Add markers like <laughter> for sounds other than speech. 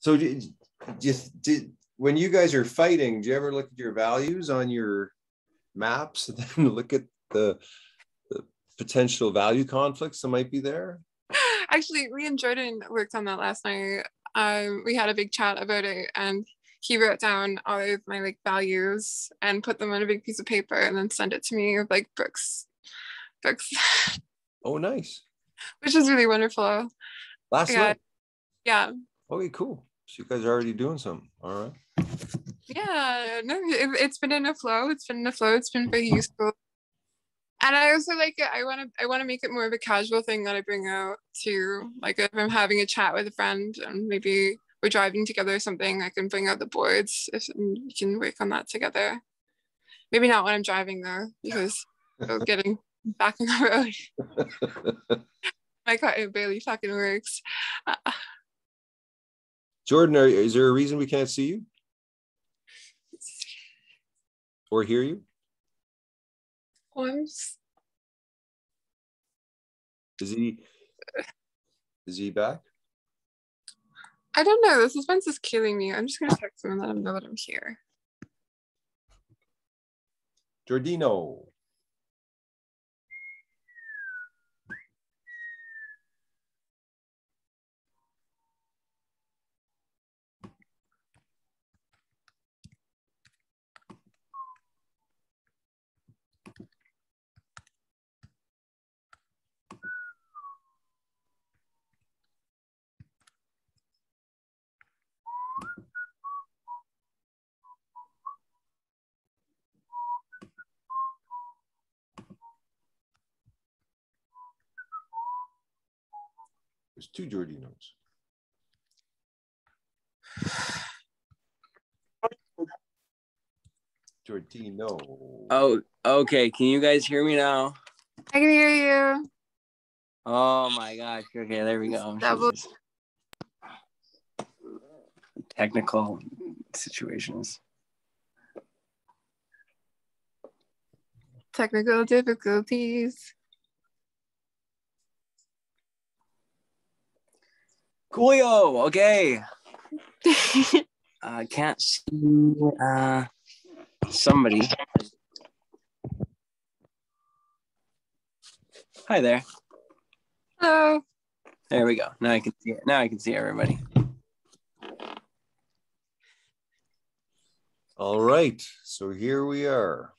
So just did when you guys are fighting, do you ever look at your values on your maps and then <laughs> look at the, the potential value conflicts that might be there? Actually, me and Jordin worked on that last night. Um, we had a big chat about it, and he wrote down all of my like values and put them on a big piece of paper and then sent it to me with like books, books. <laughs> Oh, nice. Which is really wonderful. Last yeah. night. Yeah. Okay, cool. So you guys are already doing something. All right. Yeah. No, it, it's been in a flow. It's been in a flow. It's been very useful. And I also like it. I want to. I want to make it more of a casual thing that I bring out to, like, if I'm having a chat with a friend and maybe we're driving together or something, I can bring out the boards if we can work on that together. Maybe not when I'm driving though, because <laughs> I'm getting back on the road. <laughs> <laughs> My car it barely fucking works. Uh, Jordin, are, is there a reason we can't see you or hear you? Oh, Once. Is he? Is he back? I don't know. The suspense is killing me. I'm just gonna text him and let him know that I'm here. Jordino. There's two Jordinos. Jordino. <sighs> Oh, okay. Can you guys hear me now? I can hear you. Oh my gosh. Okay, there we go. Double- Technical situations. Technical difficulties. Coolio. Okay. <laughs> I can't see uh somebody. Hi there. Hello. There we go. Now I can see it. Now I can see everybody. All right. So here we are.